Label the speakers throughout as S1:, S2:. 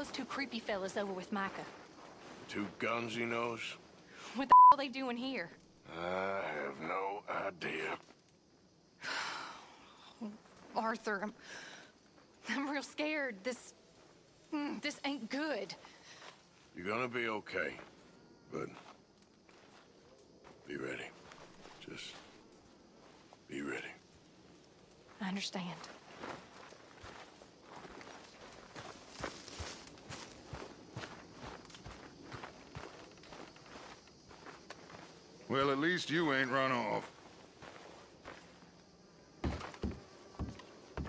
S1: those two creepy fellas over with Micah?
S2: Two guns he knows?
S1: What the hell are they doing here?
S2: I have no idea.
S1: Arthur, I'm... I'm real scared. This... mm, This ain't good.
S2: You're gonna be okay. But... Be ready. Just... Be ready.
S1: I understand.
S3: Well, at least you ain't run off.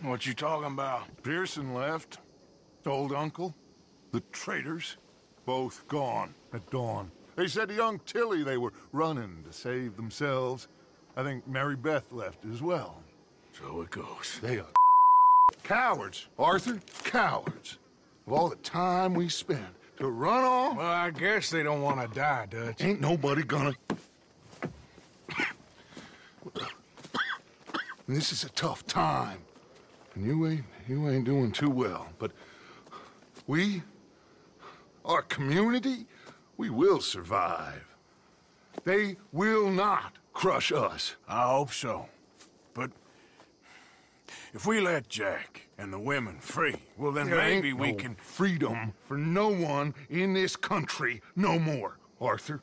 S2: What you talking about?
S3: Pearson left. Old uncle. The traitors. Both gone at dawn. They said to young Tilly they were running to save themselves. I think Mary Beth left as well.
S2: So it goes.
S3: They are cowards, Arthur. Cowards. Of all the time we spent to run off,
S2: Well, I guess they don't want to die, Dutch.
S3: ain't nobody gonna... This is a tough time. And you ain't, you ain't doing too well. But we, our community, we will survive. They will not crush us.
S2: I hope so. But... If we let Jack and the women free, well, then
S3: There
S2: maybe we
S3: no
S2: can...
S3: freedom for no one in this country no more, Arthur.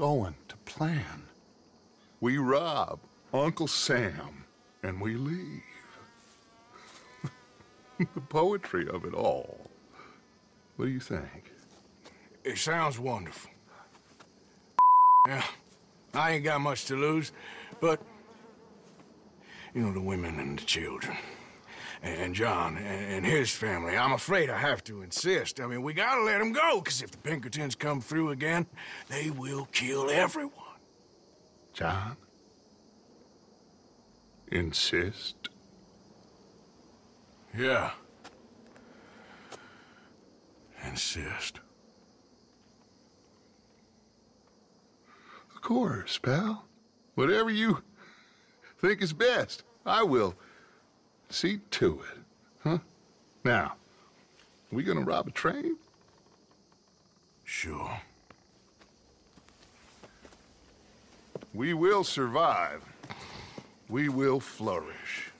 S3: going to plan. We rob Uncle Sam and we leave. the poetry of it all. What do you think?
S2: It sounds wonderful. Yeah, I ain't got much to lose, but... You know, the women and the children. And John and his family. I'm afraid I have to insist. I mean, we gotta let them go, because if the Pinkertons come through again, they will kill everyone.
S3: John? Insist?
S2: Yeah. Insist.
S3: Of course, pal. Whatever you think is best, I will see to it. Huh? Now, we gonna rob a train?
S2: Sure.
S3: We will survive. We will flourish.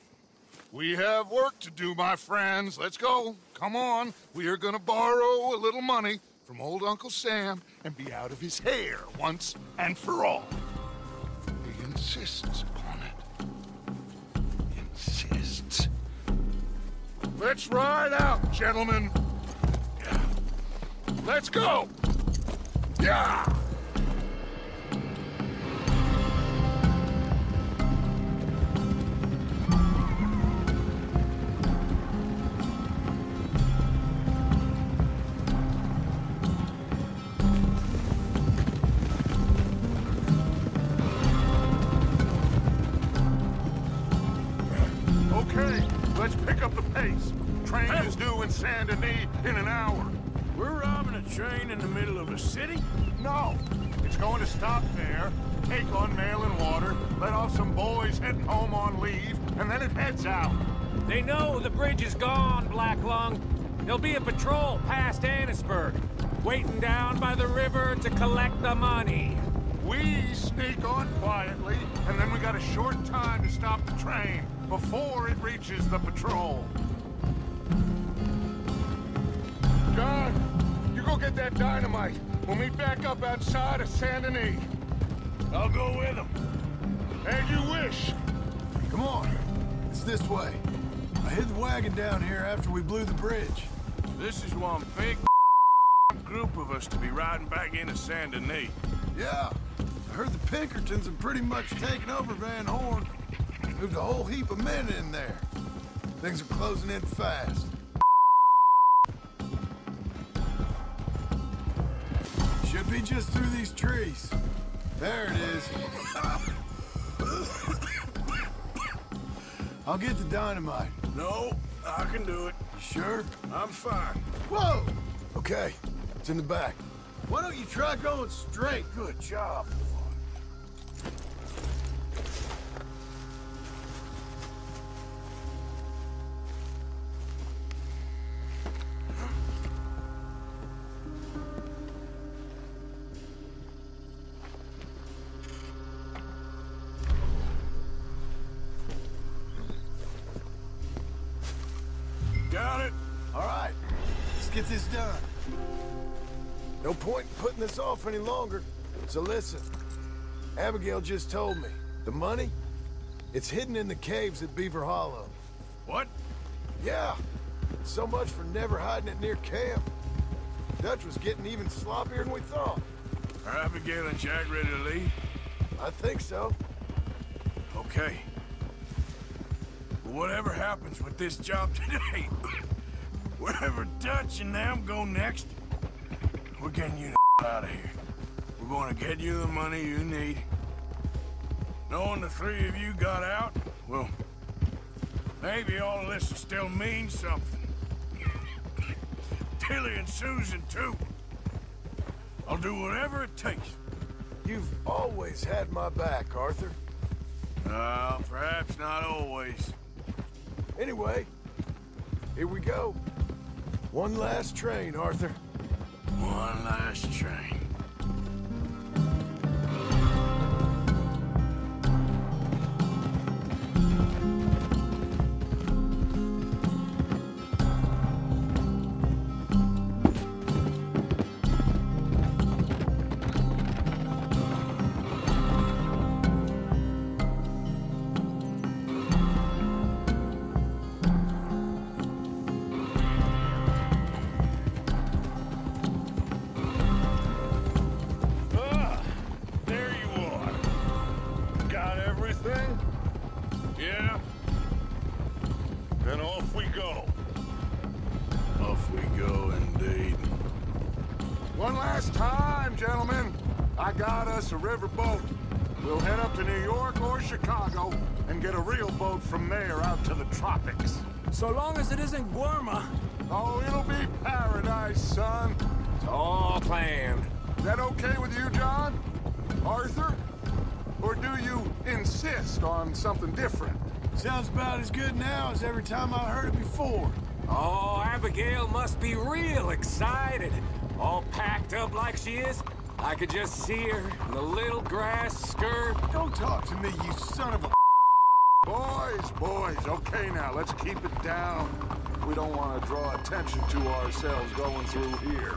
S3: We have work to do, my friends. Let's go. Come on. We are gonna borrow a little money from old Uncle Sam and be out of his hair once and for all. He insists upon it. Let's ride out, gentlemen. Let's go. Yeah! Let's pick up the pace. Train is due in Saint Denis in an hour.
S2: We're robbing a train in the middle of a city?
S3: No, it's going to stop there, take on mail and water, let off some boys heading home on leave, and then it heads out.
S4: They know the bridge is gone, Black Lung. There'll be a patrol past Annesburg, waiting down by the river to collect the money.
S3: We sneak on quietly, and then we got a short time to stop the train before it reaches the patrol. John, you go get that dynamite. We'll meet back up outside of Saint Denis.
S2: I'll go with them.
S3: As you wish.
S5: Come on. It's this way. I hid the wagon down here after we blew the bridge.
S2: This is one big group of us to be riding back into Saint Denis.
S5: Yeah. I heard the Pinkertons have pretty much taken over Van Horn. Moved a whole heap of men in there. Things are closing in fast. Should be just through these trees. There it is. I'll get the dynamite.
S2: No, I can do it.
S5: You sure?
S2: I'm fine.
S5: Whoa! Okay, it's in the back. Why don't you try going straight?
S2: Good job.
S5: Let's get this done. No point in putting this off any longer. So listen, Abigail just told me, the money, it's hidden in the caves at Beaver Hollow.
S2: What?
S5: Yeah, so much for never hiding it near camp. Dutch was getting even sloppier than we thought.
S2: Are Abigail and Jack ready to leave?
S5: I think so.
S2: Okay. Whatever happens with this job today, wherever Dutch and them go next, we're getting you the out of here. We're going to get you the money you need. Knowing the three of you got out, well, maybe all this will still mean something. Tilly and Susan, too. I'll do whatever it takes.
S5: You've always had my back, Arthur.
S2: Uh, perhaps not always.
S5: Anyway, here we go. One last train, Arthur.
S2: One last train.
S3: Gentlemen. I got us a riverboat. We'll head up to New York or Chicago and get a real boat from there out to the tropics.
S4: So long as it isn't Guarma,
S3: Oh, it'll be paradise, son.
S4: it's all planned.
S3: Is that okay with you, John? Arthur? Or do you insist on something different?
S5: Sounds about as good now as every time I heard it before.
S4: Oh, Abigail must be real excited. All packed up like she is. I could just see her in the little grass skirt.
S5: Don't talk to me, you son of a...
S3: Boys, boys, okay now, let's keep it down. We don't want to draw attention to ourselves going through here.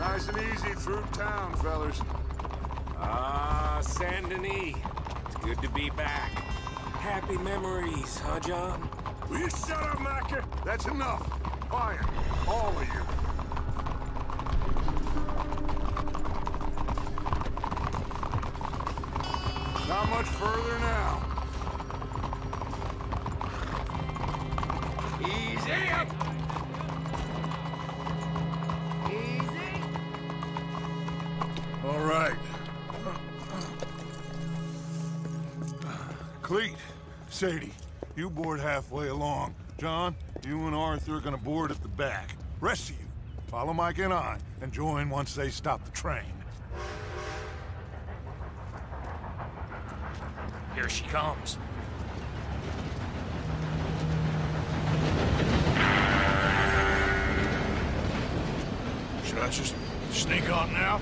S3: Nice and easy through town, fellas.
S4: Ah, Saint Denis. It's good to be back. Happy memories, huh, John?
S2: Will you shut up, Micah?
S3: That's enough. Quiet, all of you. Much further now.
S2: Easy up. All right.
S3: Cleet, Sadie, you board halfway along. John, you and Arthur are gonna board at the back. Rest of you, follow Micah and I, and join once they stop the train.
S4: Here she comes.
S2: Should I just sneak on now?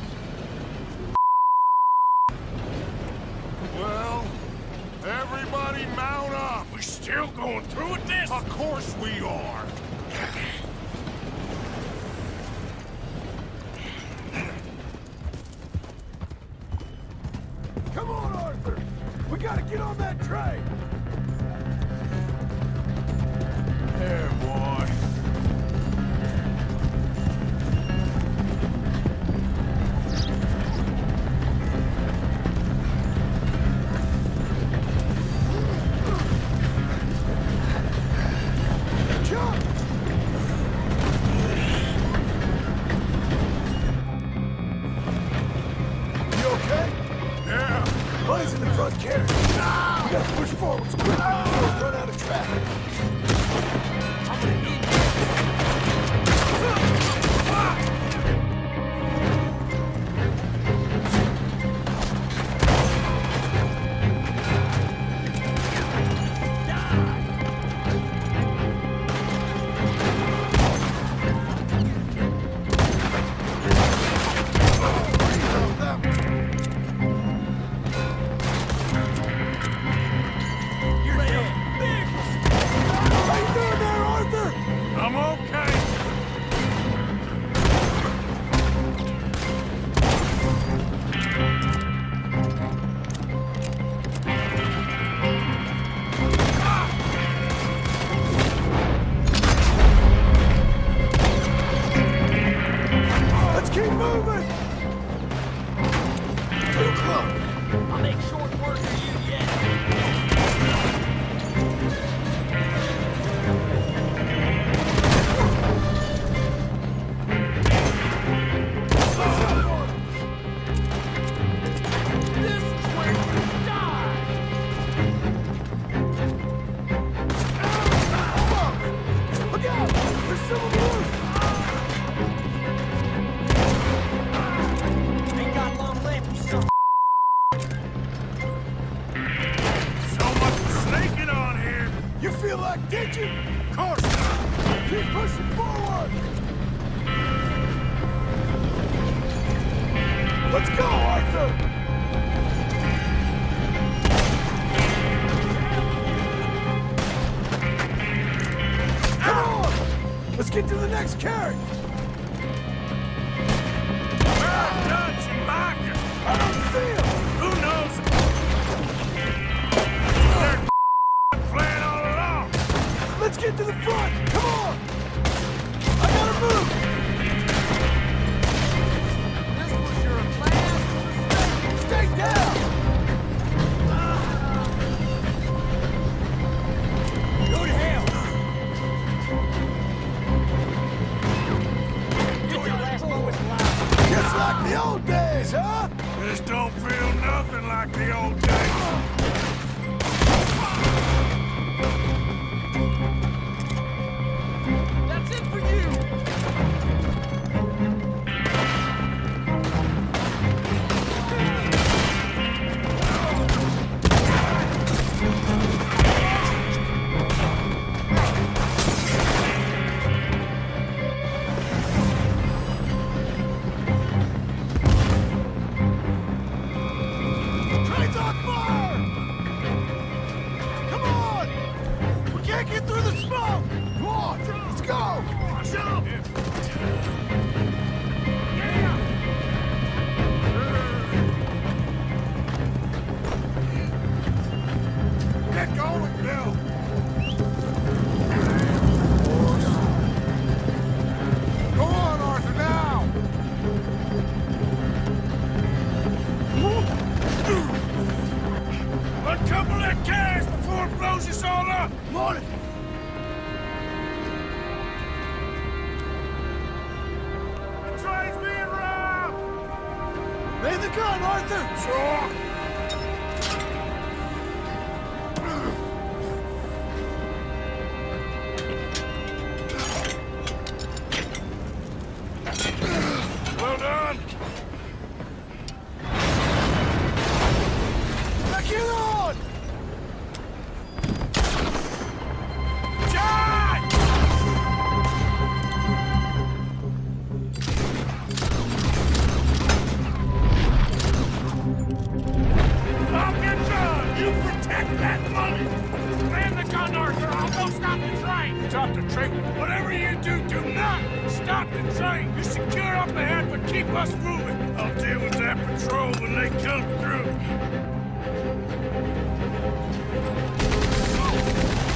S3: Well, everybody mount up.
S2: We're still going through with this?
S3: Of course we are.
S5: Gun, Arthur! Keep moving.
S6: I'll deal with that
S5: patrol when they come through.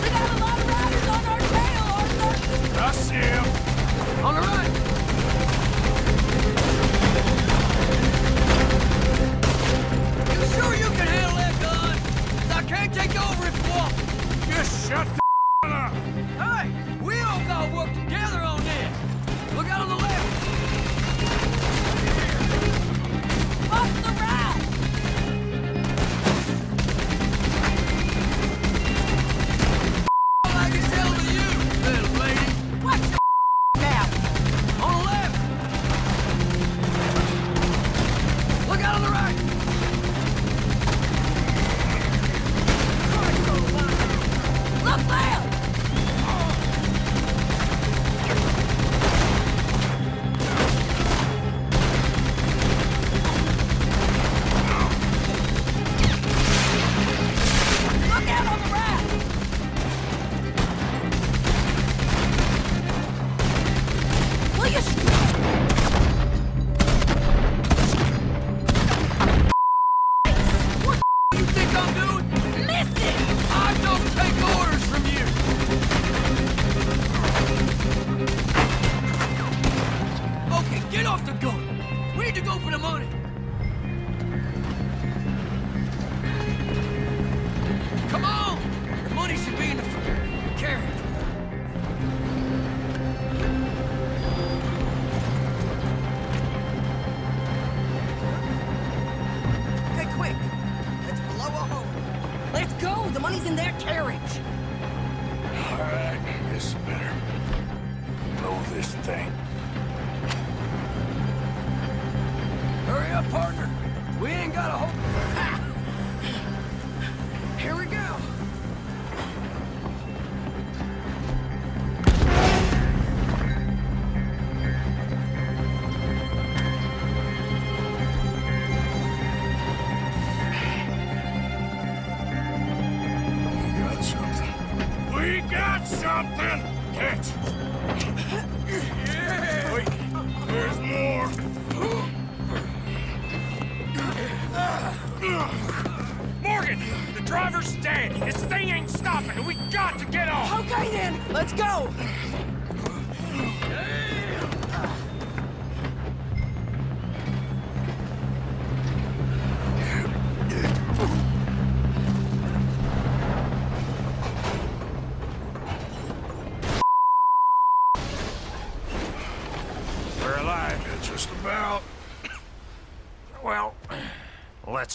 S6: We got
S5: a lot
S2: of
S5: riders on
S2: our tail, Arthur!
S5: I see him. On
S6: the right! You
S5: sure you can
S2: handle that
S5: gun?
S7: I can't take over
S4: if you
S2: want. Just
S4: shut the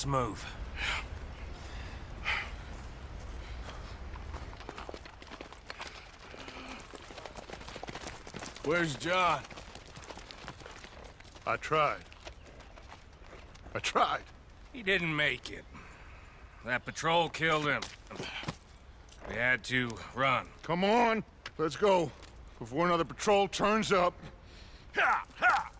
S4: move.
S2: Where's John?
S3: I tried. I tried.
S4: He didn't make it. That patrol killed him. We had to run.
S3: Come on. Let's go. Before another patrol turns up.
S4: Ha! Ha!